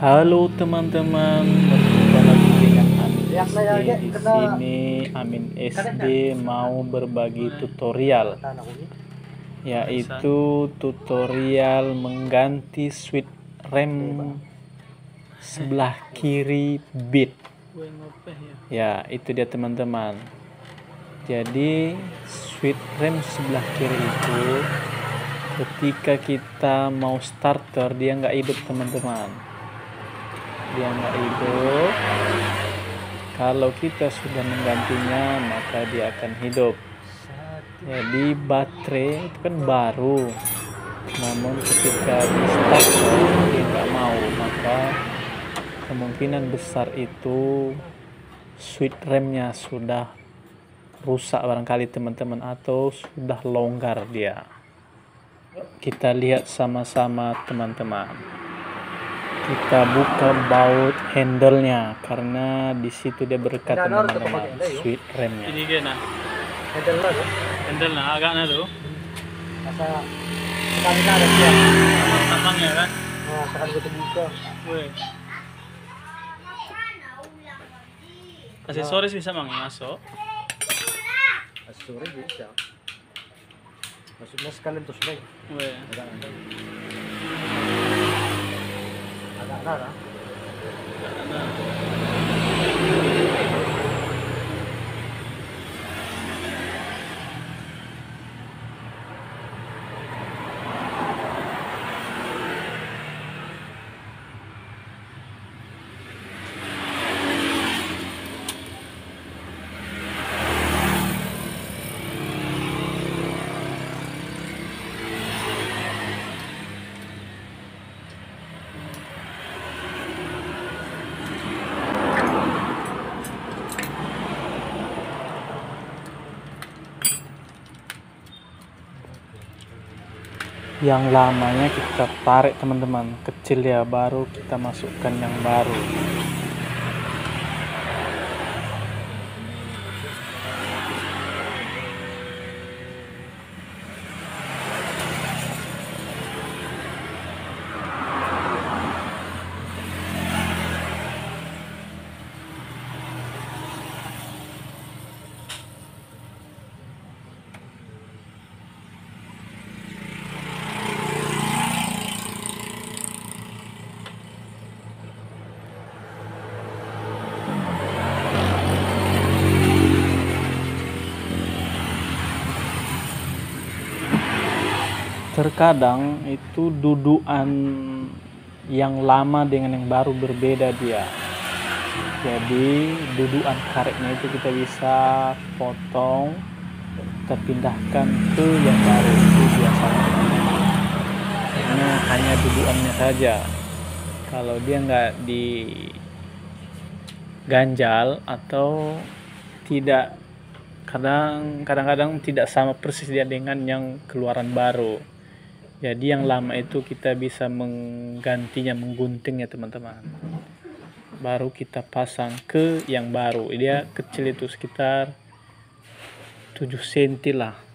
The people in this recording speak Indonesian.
Halo teman-teman, berjumpa lagi dengan Amin Ya, SD di sini. Amin SD mau berbagi tutorial, yaitu tutorial mengganti switch rem sebelah kiri bit. Ya, itu dia teman-teman. Jadi switch rem sebelah kiri itu ketika kita mau starter dia nggak hidup teman-teman dia nggak hidup kalau kita sudah menggantinya maka dia akan hidup. Jadi baterai itu kan baru. Namun ketika di starter dia nggak mau. Maka kemungkinan besar itu switch remnya sudah rusak barangkali teman-teman atau sudah longgar dia. Kita lihat sama-sama teman-teman kita buka baut handle-nya karena di situ dia berkat tuh pakai handle, yuk. switch remnya Ini ke na, Handle lah tuh. handle na agak na tu. Masa sekali ada dia. Tapang ya kan. Nah, sekali kita buka. Weh. Aksesoris bisa mang masuk. Sore bisa. Maksudnya sekalian terus baik. Weh. Agak agak yang lamanya kita tarik teman-teman. Kecil ya baru kita masukkan yang baru terkadang itu dudukan yang lama dengan yang baru berbeda dia. Jadi dudukan karetnya itu kita bisa potong kita pindahkan ke yang baru itu biasanya. Karena hanya dudukannya saja. Kalau dia nggak diganjal atau tidak kadang kadang-kadang tidak sama persis dia dengan yang keluaran baru jadi yang lama itu kita bisa menggantinya mengguntingnya teman-teman. Baru kita pasang ke yang baru. Dia kecil itu sekitar 7 cm lah